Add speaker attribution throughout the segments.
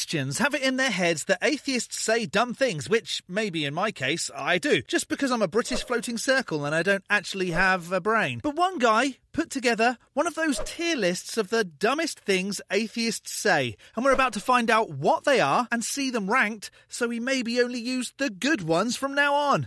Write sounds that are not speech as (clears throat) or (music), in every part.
Speaker 1: Christians have it in their heads that atheists say dumb things, which maybe in my case I do, just because I'm a British floating circle and I don't actually have a brain. But one guy put together one of those tier lists of the dumbest things atheists say, and we're about to find out what they are and see them ranked, so we maybe only use the good ones from now on.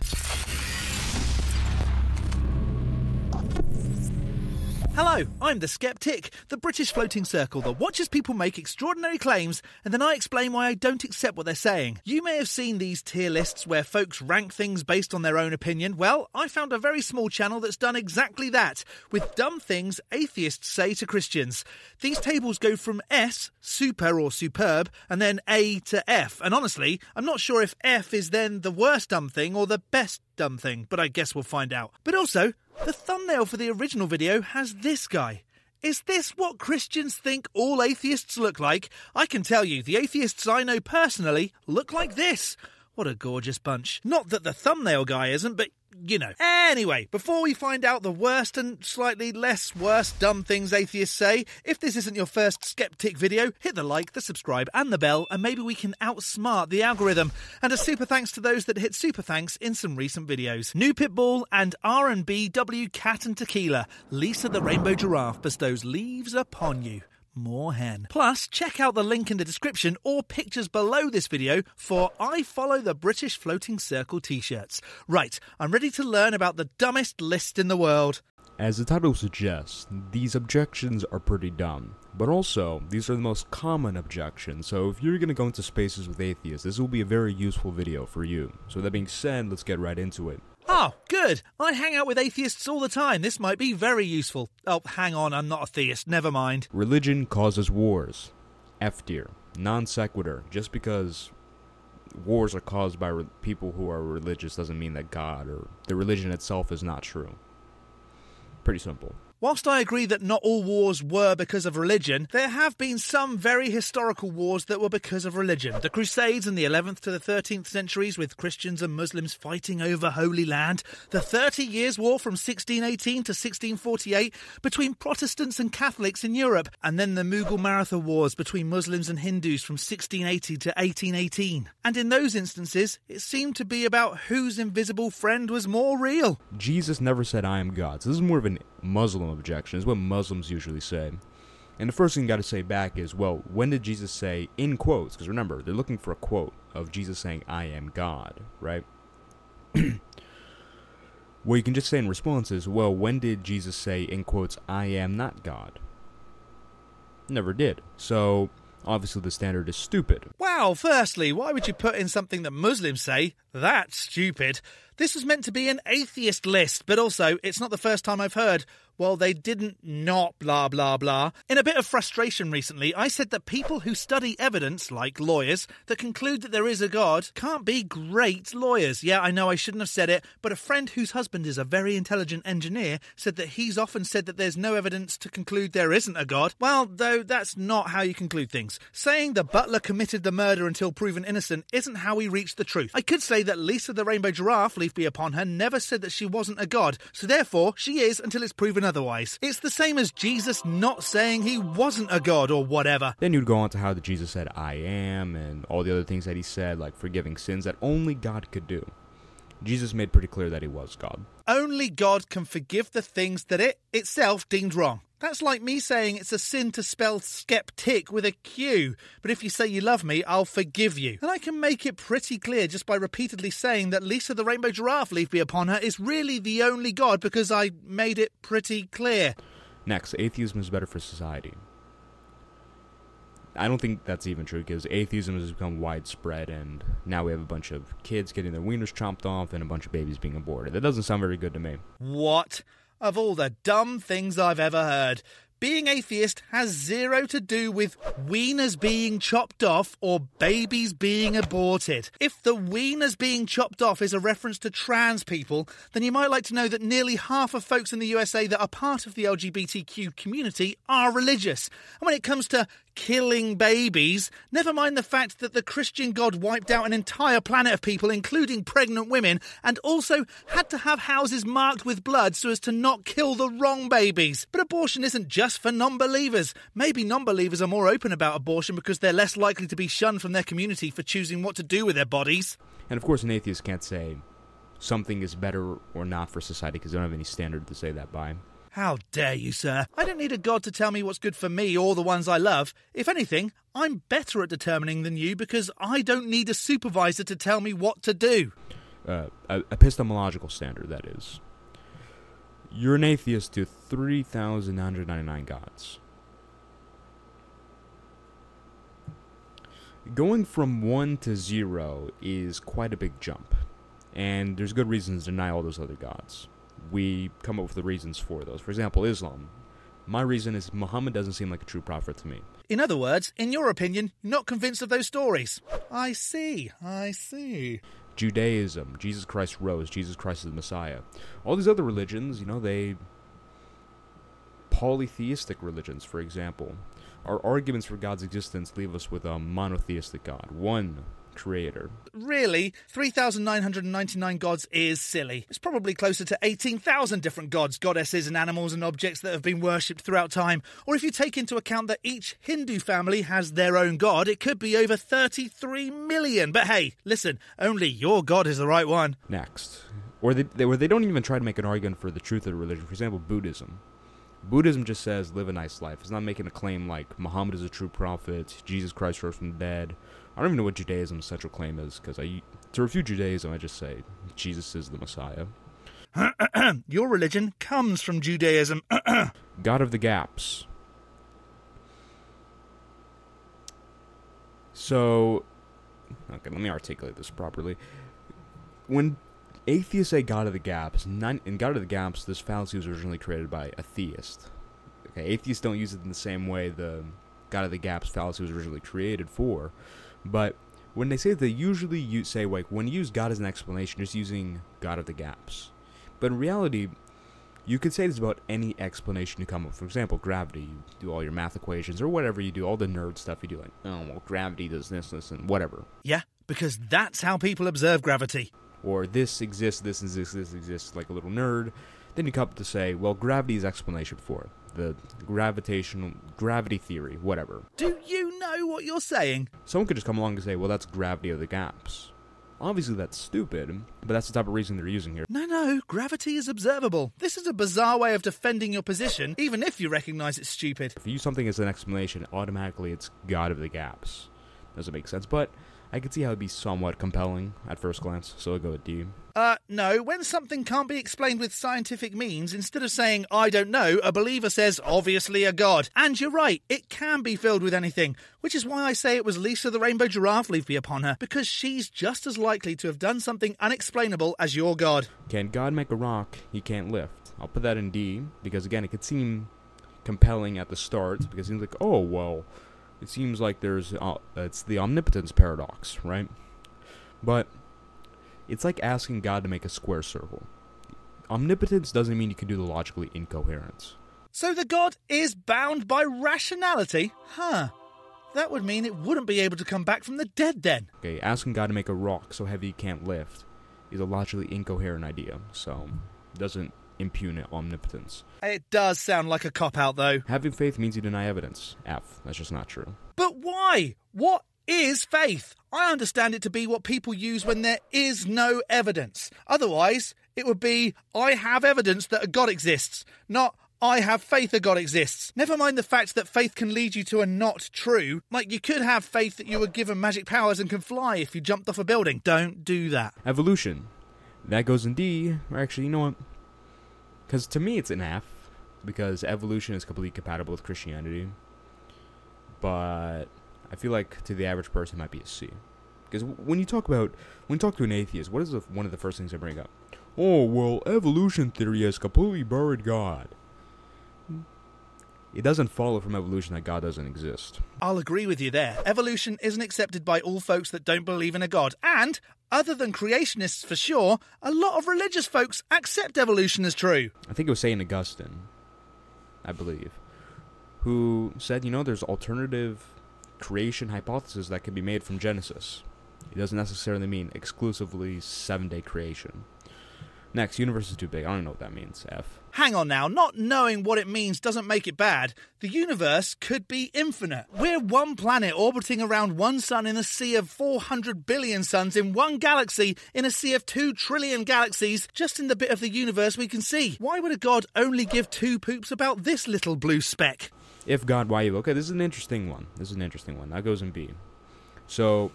Speaker 1: Hello, I'm the SkepTick, the British floating circle that watches people make extraordinary claims and then I explain why I don't accept what they're saying. You may have seen these tier lists where folks rank things based on their own opinion. Well, I found a very small channel that's done exactly that, with dumb things atheists say to Christians. These tables go from S, super or superb, and then A to F. And honestly, I'm not sure if F is then the worst dumb thing or the best dumb thing, but I guess we'll find out. But also, the thumbnail for the original video has this guy. Is this what Christians think all atheists look like? I can tell you, the atheists I know personally look like this. What a gorgeous bunch. Not that the thumbnail guy isn't, but you know. Anyway, before we find out the worst and slightly less worst dumb things atheists say, if this isn't your first SkepTick video, hit the like, the subscribe, and the bell, and maybe we can outsmart the algorithm. And a super thanks to those that hit super thanks in some recent videos. New Pitbull and R&B W Cat and Tequila. Lisa the Rainbow Giraffe bestows leaves upon you more hen. Plus, check out the link in the description or pictures below this video for I Follow the British Floating Circle t shirts. Right, I'm ready to learn about the dumbest list in the world.
Speaker 2: As the title suggests, these objections are pretty dumb. But also, these are the most common objections, so if you're gonna go into spaces with atheists, this will be a very useful video for you. So that being said, let's get right into it.
Speaker 1: Oh, good. I hang out with atheists all the time. This might be very useful. Oh, hang on, I'm not a theist. Never mind.
Speaker 2: Religion causes wars. F tier. Non sequitur. Just because wars are caused by people who are religious doesn't mean that God or the religion itself is not true. Pretty simple.
Speaker 1: Whilst I agree that not all wars were because of religion, there have been some very historical wars that were because of religion. The Crusades in the 11th to the 13th centuries, with Christians and Muslims fighting over Holy Land. The Thirty Years' War from 1618 to 1648 between Protestants and Catholics in Europe. And then the Mughal Maratha Wars between Muslims and Hindus from 1680 to 1818. And in those instances, it seemed to be about whose invisible friend was more real.
Speaker 2: Jesus never said, I am God. So this is more of an Muslim objection, is what Muslims usually say. And the first thing you got to say back is, well, when did Jesus say, in quotes, because remember, they're looking for a quote of Jesus saying, I am God, right? (clears throat) what you can just say in response is, well, when did Jesus say, in quotes, I am not God? Never did. So, obviously, the standard is stupid.
Speaker 1: Wow, firstly, why would you put in something that Muslims say? That's stupid. This was meant to be an atheist list, but also, it's not the first time I've heard, well, they didn't not blah blah blah. In a bit of frustration recently, I said that people who study evidence, like lawyers, that conclude that there is a God, can't be great lawyers. Yeah, I know I shouldn't have said it, but a friend whose husband is a very intelligent engineer said that he's often said that there's no evidence to conclude there isn't a God. Well, though, that's not how you conclude things. Saying the butler committed the murder until proven innocent isn't how we reach the truth. I could say that Lisa the Rainbow Giraffe, leaf be upon her, never said that she wasn't a God, so therefore she is until it's proven otherwise. It's the same as Jesus not saying he wasn't a God or whatever.
Speaker 2: Then you'd go on to how the Jesus said, I am, and all the other things that he said, like forgiving sins that only God could do. Jesus made pretty clear that he was God.
Speaker 1: Only God can forgive the things that it itself deemed wrong. That's like me saying it's a sin to spell skeptic with a Q, but if you say you love me, I'll forgive you. And I can make it pretty clear just by repeatedly saying that Lisa the Rainbow Giraffe, leave be upon her, is really the only God because I made it pretty clear.
Speaker 2: Next, atheism is better for society. I don't think that's even true because atheism has become widespread, and now we have a bunch of kids getting their wieners chomped off and a bunch of babies being aborted. That doesn't sound very good to me.
Speaker 1: What? Of all the dumb things I've ever heard, being atheist has zero to do with wieners being chopped off or babies being aborted. If the wieners being chopped off is a reference to trans people, then you might like to know that nearly half of folks in the USA that are part of the LGBTQ community are religious. And when it comes to killing babies. Never mind the fact that the Christian God wiped out an entire planet of people, including pregnant women, and also had to have houses marked with blood so as to not kill the wrong babies. But abortion isn't just for non believers. Maybe non believers are more open about abortion because they're less likely to be shunned from their community for choosing what to do with their bodies.
Speaker 2: And of course, an atheist can't say something is better or not for society because they don't have any standard to say that by.
Speaker 1: How dare you, sir? I don't need a god to tell me what's good for me or the ones I love. If anything, I'm better at determining than you because I don't need a supervisor to tell me what to do.
Speaker 2: Uh, epistemological standard, that is. You're an atheist to 3,999 gods. Going from 1 to 0 is quite a big jump, and there's good reasons to deny all those other gods we come up with the reasons for those. For example, Islam. My reason is Muhammad doesn't seem like a true prophet to me.
Speaker 1: In other words, in your opinion, you're not convinced of those stories. I see, I see.
Speaker 2: Judaism, Jesus Christ rose, Jesus Christ is the Messiah. All these other religions, you know, they. Polytheistic religions, for example. Our arguments for God's existence leave us with a monotheistic God, one creator.
Speaker 1: Really, 3,999 gods is silly. It's probably closer to 18,000 different gods, goddesses, and animals and objects that have been worshipped throughout time. Or if you take into account that each Hindu family has their own god, it could be over 33 million. But hey, listen, only your god is the right one.
Speaker 2: Next. Or they, they, or they don't even try to make an argument for the truth of the religion. For example, Buddhism. Buddhism just says live a nice life. It's not making a claim like Muhammad is a true prophet, Jesus Christ rose from the dead, I don't even know what Judaism's central claim is because I to refute Judaism, I just say Jesus is the Messiah. (clears throat)
Speaker 1: Your religion comes from Judaism. (clears throat)
Speaker 2: God of the gaps. So, okay, let me articulate this properly. When atheists say God of the gaps, none, in God of the gaps, this fallacy was originally created by a theist. Okay, atheists don't use it in the same way the God of the gaps fallacy was originally created for. But when they say that they usually use, say like when you use God as an explanation, just using God of the gaps. But in reality, you could say this about any explanation you come up. For example, gravity. You do all your math equations or whatever you do, all the nerd stuff you do, like oh well, gravity does this, this, and whatever.
Speaker 1: Yeah, because that's how people observe gravity.
Speaker 2: Or this exists, this exists, this exists, like a little nerd. Then you come up to say, well, gravity is explanation for it the gravitational gravity theory, whatever.
Speaker 1: Do you know what you're saying?
Speaker 2: Someone could just come along and say, "Well, that's gravity of the gaps." Obviously, that's stupid, but that's the type of reason they're using here.
Speaker 1: No, no, gravity is observable. This is a bizarre way of defending your position, even if you recognize it's stupid.
Speaker 2: If you use something as an explanation, automatically it's God of the gaps. Doesn't make sense, but I could see how it'd be somewhat compelling at first glance, so I'll go with D.
Speaker 1: Uh, no, when something can't be explained with scientific means, instead of saying, I don't know, a believer says, obviously a god. And you're right, it can be filled with anything, which is why I say it was Lisa the Rainbow Giraffe leave be upon her, because she's just as likely to have done something unexplainable as your god.
Speaker 2: Can God make a rock he can't lift? I'll put that in D, because again, it could seem compelling at the start, because it seems like, oh, well, it seems like there's uh, it's the omnipotence paradox, right? But it's like asking God to make a square circle. Omnipotence doesn't mean you can do the logically incoherence.
Speaker 1: So the God is bound by rationality? Huh. That would mean it wouldn't be able to come back from the dead then.
Speaker 2: Okay, asking God to make a rock so heavy it can't lift is a logically incoherent idea, so doesn't impugn omnipotence.
Speaker 1: It does sound like a cop out, though.
Speaker 2: Having faith means you deny evidence. F. That's just not true.
Speaker 1: But why? What is faith? I understand it to be what people use when there is no evidence. Otherwise, it would be I have evidence that a God exists, not I have faith that God exists. Never mind the fact that faith can lead you to a not true. Like, you could have faith that you were given magic powers and can fly if you jumped off a building. Don't do that.
Speaker 2: Evolution. That goes in D. Or actually, you know what? Because to me, it's an F because evolution is completely compatible with Christianity. But I feel like to the average person, it might be a C. Because when you talk about when you talk to an atheist, what is the, one of the first things they bring up? Oh well, evolution theory has completely buried God. It doesn't follow from evolution that God doesn't exist.
Speaker 1: I'll agree with you there. Evolution isn't accepted by all folks that don't believe in a God. And, other than creationists for sure, a lot of religious folks accept evolution as true.
Speaker 2: I think it was St. Augustine, I believe, who said, you know, there's alternative creation hypothesis that can be made from Genesis. It doesn't necessarily mean exclusively seven day creation. Next, universe is too big. I don't know what that means. F.
Speaker 1: Hang on now, not knowing what it means doesn't make it bad. The universe could be infinite. We're one planet orbiting around one sun in a sea of 400 billion suns in one galaxy in a sea of 2 trillion galaxies just in the bit of the universe we can see. Why would a god only give two poops about this little blue speck?
Speaker 2: If God, why evil? Okay, this is an interesting one. This is an interesting one. That goes in B. So,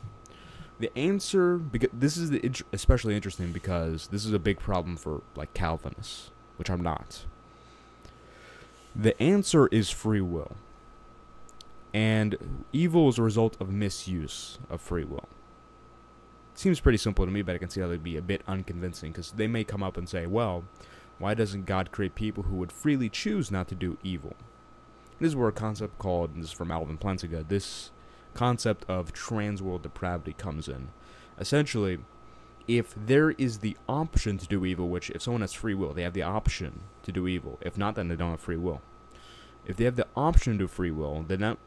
Speaker 2: the answer, because this is the, especially interesting because this is a big problem for like Calvinists, which I'm not. The answer is free will, and evil is a result of misuse of free will. Seems pretty simple to me, but I can see how they'd be a bit unconvincing because they may come up and say, "Well, why doesn't God create people who would freely choose not to do evil?" This is where a concept called, this is from Alvin Plantinga, this concept of transworld depravity comes in. Essentially, if there is the option to do evil, which if someone has free will, they have the option to do evil. If not, then they don't have free will. If they have the option to do free will, then that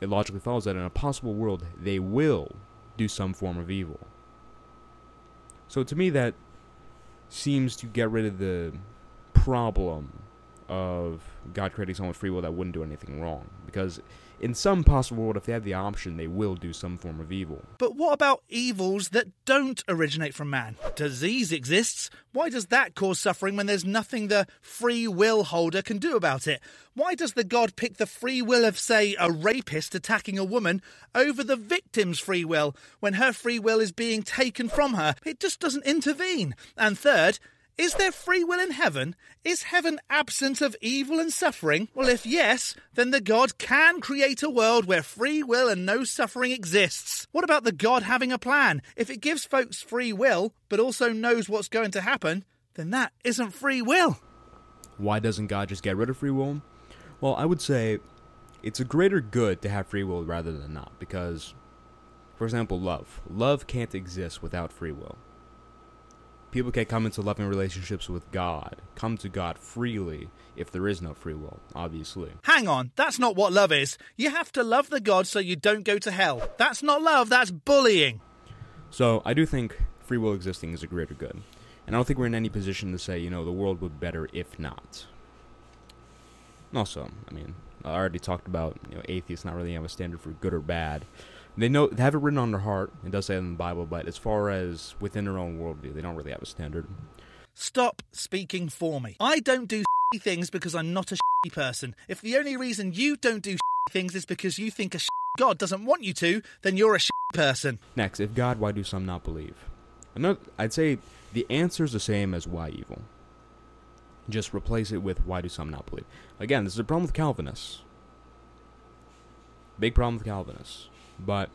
Speaker 2: it logically follows that in a possible world they will do some form of evil. So to me that seems to get rid of the problem of God creating someone with free will that wouldn't do anything wrong. Because in some possible world, if they have the option, they will do some form of evil.
Speaker 1: But what about evils that don't originate from man? Disease exists. Why does that cause suffering when there's nothing the free will holder can do about it? Why does the God pick the free will of, say, a rapist attacking a woman over the victim's free will when her free will is being taken from her? It just doesn't intervene. And third, is there free will in heaven? Is heaven absent of evil and suffering? Well, if yes, then the God can create a world where free will and no suffering exists. What about the God having a plan? If it gives folks free will, but also knows what's going to happen, then that isn't free will.
Speaker 2: Why doesn't God just get rid of free will? Well, I would say it's a greater good to have free will rather than not, because, for example, love. Love can't exist without free will. People can't come into loving relationships with God, come to God freely if there is no free will, obviously.
Speaker 1: Hang on, that's not what love is. You have to love the God so you don't go to hell. That's not love, that's bullying.
Speaker 2: So, I do think free will existing is a greater good. And I don't think we're in any position to say, you know, the world would be better if not. Also, I mean, I already talked about, you know, atheists not really have a standard for good or bad. They know they have it written on their heart. It does say it in the Bible, but as far as within their own worldview, they don't really have a standard.
Speaker 1: Stop speaking for me. I don't do things because I'm not a person. If the only reason you don't do things is because you think a God doesn't want you to, then you're a person.
Speaker 2: Next, if God, why do some not believe? Another, I'd say the answer is the same as why evil. Just replace it with why do some not believe. Again, this is a problem with Calvinists. Big problem with Calvinists. But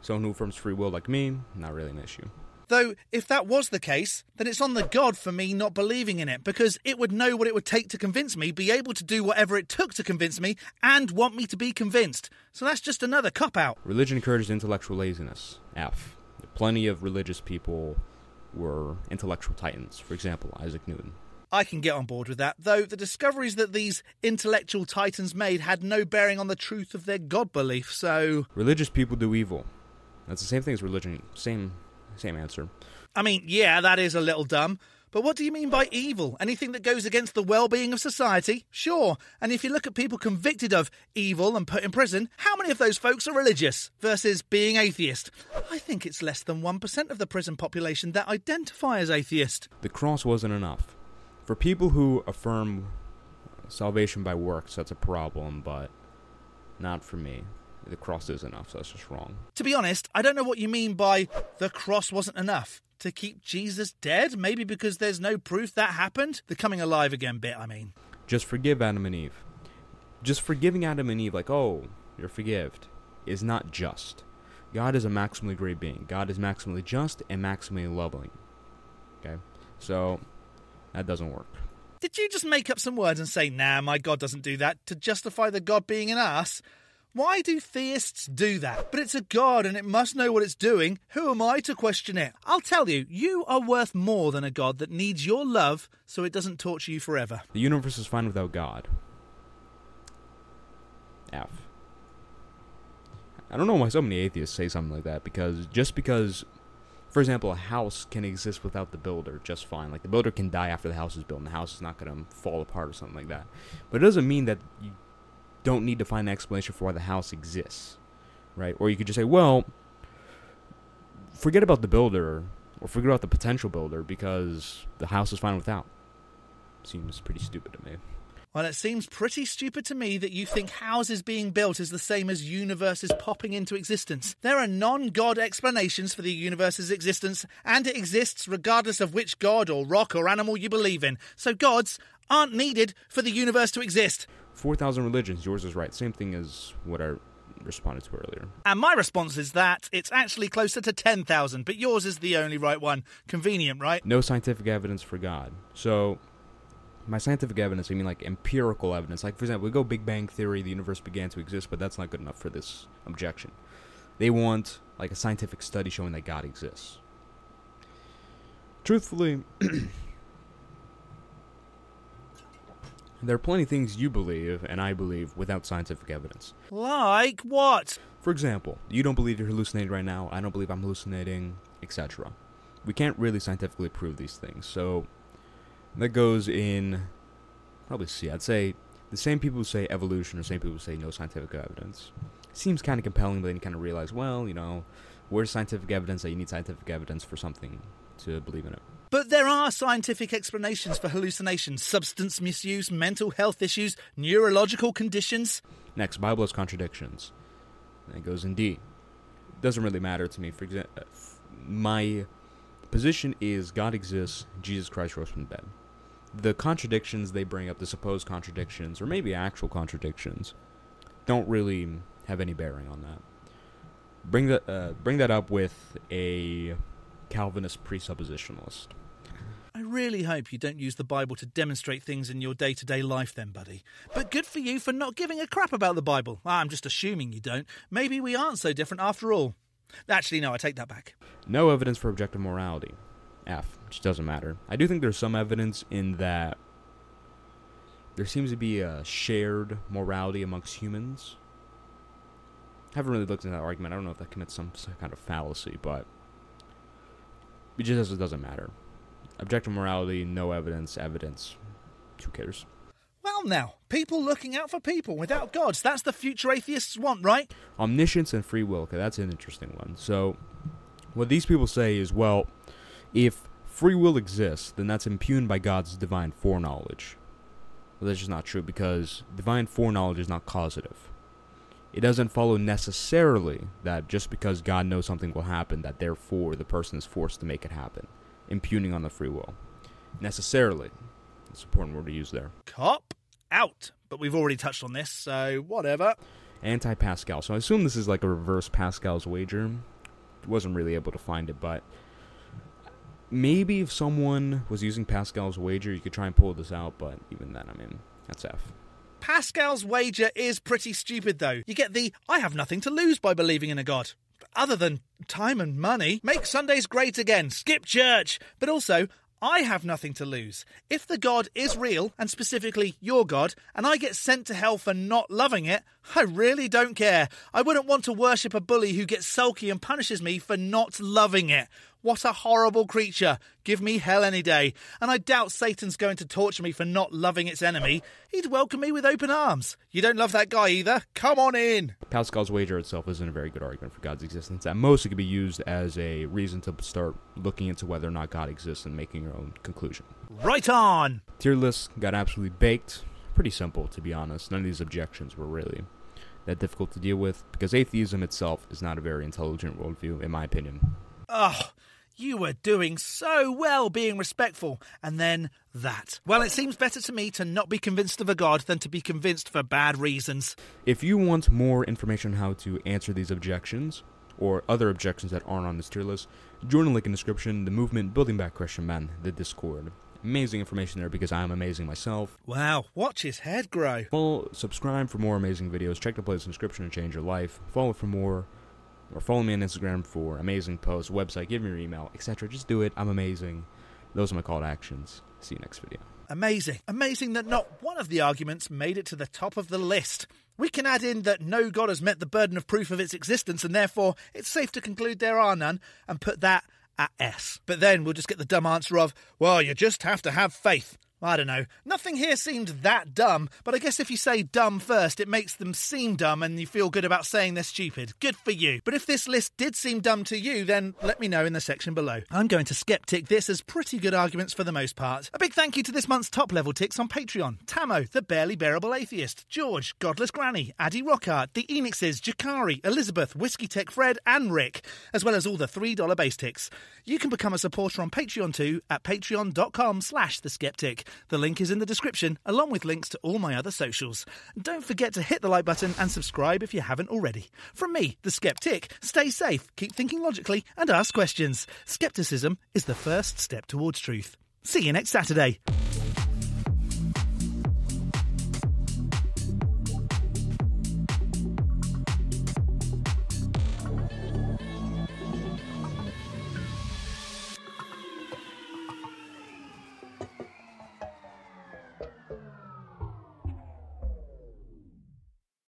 Speaker 2: someone who affirms free will like me, not really an issue.
Speaker 1: Though, if that was the case, then it's on the God for me not believing in it, because it would know what it would take to convince me, be able to do whatever it took to convince me, and want me to be convinced. So that's just another cop out.
Speaker 2: Religion encourages intellectual laziness. F. Plenty of religious people were intellectual titans. For example, Isaac Newton.
Speaker 1: I can get on board with that, though the discoveries that these intellectual titans made had no bearing on the truth of their God belief, so.
Speaker 2: Religious people do evil. That's the same thing as religion. Same, same answer.
Speaker 1: I mean, yeah, that is a little dumb. But what do you mean by evil? Anything that goes against the well being of society? Sure. And if you look at people convicted of evil and put in prison, how many of those folks are religious versus being atheist? I think it's less than 1% of the prison population that identify as atheist.
Speaker 2: The cross wasn't enough for people who affirm salvation by works, that's a problem, but not for me. The cross is enough, so that's just wrong.
Speaker 1: To be honest, I don't know what you mean by the cross wasn't enough. To keep Jesus dead? Maybe because there's no proof that happened? The coming alive again bit, I mean.
Speaker 2: Just forgive Adam and Eve. Just forgiving Adam and Eve, like, oh, you're forgived, is not just. God is a maximally great being. God is maximally just and maximally loving. Okay? So, that doesn't work.
Speaker 1: Did you just make up some words and say, nah, my God doesn't do that to justify the God being an ass? Why do theists do that? But it's a God and it must know what it's doing. Who am I to question it? I'll tell you, you are worth more than a God that needs your love so it doesn't torture you forever.
Speaker 2: The universe is fine without God. F. I don't know why so many atheists say something like that because just because, for example, a house can exist without the builder just fine. Like the builder can die after the house is built and the house is not going to fall apart or something like that. But it doesn't mean that you don't need to find an explanation for why the house exists, right? Or you could just say, well, forget about the builder or forget about the potential builder because the house is fine without. Seems pretty stupid to me.
Speaker 1: Well, it seems pretty stupid to me that you think houses being built is the same as universes popping into existence. There are non God explanations for the universe's existence, and it exists regardless of which god or rock or animal you believe in. So gods aren't needed for the universe to exist.
Speaker 2: 4,000 religions, yours is right. Same thing as what I responded to earlier.
Speaker 1: And my response is that it's actually closer to 10,000, but yours is the only right one. Convenient, right?
Speaker 2: No scientific evidence for God. So my scientific evidence, I mean like empirical evidence. Like, for example, we go Big Bang Theory, the universe began to exist, but that's not good enough for this objection. They want like a scientific study showing that God exists. Truthfully, (coughs) there are plenty of things you believe and I believe without scientific evidence.
Speaker 1: Like what?
Speaker 2: For example, you don't believe you're hallucinating right now, I don't believe I'm hallucinating, etc. We can't really scientifically prove these things, so that goes in probably C. I'd say the same people who say evolution or same people who say no scientific evidence. Seems kind of compelling, but then you kind of realize, well, you know, where's scientific evidence that you need scientific evidence for something to believe in it?
Speaker 1: But there are scientific explanations for hallucinations, substance misuse, mental health issues, neurological conditions.
Speaker 2: Next, Bible has contradictions. And it goes in D. Doesn't really matter to me. For example, uh, my position is God exists, Jesus Christ rose from the dead the contradictions they bring up, the supposed contradictions, or maybe actual contradictions, don't really have any bearing on that. Bring that uh, bring that up with a Calvinist presuppositionalist.
Speaker 1: I really hope you don't use the Bible to demonstrate things in your day to day life, then, buddy. But good for you for not giving a crap about the Bible. I'm just assuming you don't. Maybe we aren't so different after all. Actually, no, I take that back.
Speaker 2: No evidence for objective morality. F, which doesn't matter. I do think there's some evidence in that there seems to be a shared morality amongst humans. I haven't really looked into that argument. I don't know if that commits some, kind of fallacy, but it just doesn't matter. Objective morality, no evidence, evidence. Who cares?
Speaker 1: Well, now, people looking out for people without gods. That's the future atheists want, right?
Speaker 2: Omniscience and free will. Okay, that's an interesting one. So, what these people say is, well, if free will exists, then that's impugned by God's divine foreknowledge. Well, that's just not true because divine foreknowledge is not causative. It doesn't follow necessarily that just because God knows something will happen, that therefore the person is forced to make it happen, impugning on the free will. Necessarily. That's an important word to use there.
Speaker 1: Cop out. But we've already touched on this, so whatever.
Speaker 2: Anti Pascal. So I assume this is like a reverse Pascal's wager. Wasn't really able to find it, but maybe if someone was using Pascal's wager, you could try and pull this out, but even then, I mean, that's F.
Speaker 1: Pascal's wager is pretty stupid, though. You get the I have nothing to lose by believing in a god. Other than time and money, make Sundays great again, skip church. But also, I have nothing to lose. If the God is real, and specifically your God, and I get sent to hell for not loving it, I really don't care. I wouldn't want to worship a bully who gets sulky and punishes me for not loving it. What a horrible creature. Give me hell any day. And I doubt Satan's going to torture me for not loving its enemy. He'd welcome me with open arms. You don't love that guy either? Come on in.
Speaker 2: Pascal's wager itself isn't a very good argument for God's existence. At most, it could be used as a reason to start looking into whether or not God exists and making your own conclusion.
Speaker 1: Right on.
Speaker 2: Tier list got absolutely baked. Pretty simple, to be honest. None of these objections were really that difficult to deal with because atheism itself is not a very intelligent worldview, in my opinion.
Speaker 1: Ugh. You were doing so well being respectful, and then that. Well, it seems better to me to not be convinced of a god than to be convinced for bad reasons.
Speaker 2: If you want more information on how to answer these objections, or other objections that aren't on this tier list, join the link in the description, the movement Building Back Christian Man, the Discord. Amazing information there because I am amazing myself.
Speaker 1: Wow, watch his head grow.
Speaker 2: Follow, subscribe for more amazing videos. Check the playlist description and change your life. Follow for more or follow me on Instagram for amazing posts, website, give me your email, etc. Just do it. I'm amazing. Those are my call to actions. See you next video.
Speaker 1: Amazing. Amazing that not one of the arguments made it to the top of the list. We can add in that no God has met the burden of proof of its existence, and therefore it's safe to conclude there are none, and put that at S. But then we'll just get the dumb answer of, well, you just have to have faith. I don't know. Nothing here seemed that dumb, but I guess if you say dumb first, it makes them seem dumb and you feel good about saying they're stupid. Good for you. But if this list did seem dumb to you, then let me know in the section below. I'm going to skeptic this as pretty good arguments for the most part. A big thank you to this month's top level ticks on Patreon Tamo, the barely bearable atheist, George, Godless Granny, Addy Rockart, the Enixes, Jakari, Elizabeth, Whiskey Tech Fred, and Rick, as well as all the $3 base ticks. You can become a supporter on Patreon too at patreon.com slash the skeptic. The link is in the description, along with links to all my other socials. Don't forget to hit the like button and subscribe if you haven't already. From me, the SkepTick, stay safe, keep thinking logically, and ask questions. Skepticism is the first step towards truth. See you next Saturday.